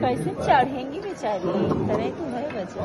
कैसे चढ़ेंगी बेचारी? तरह तो है बच्चा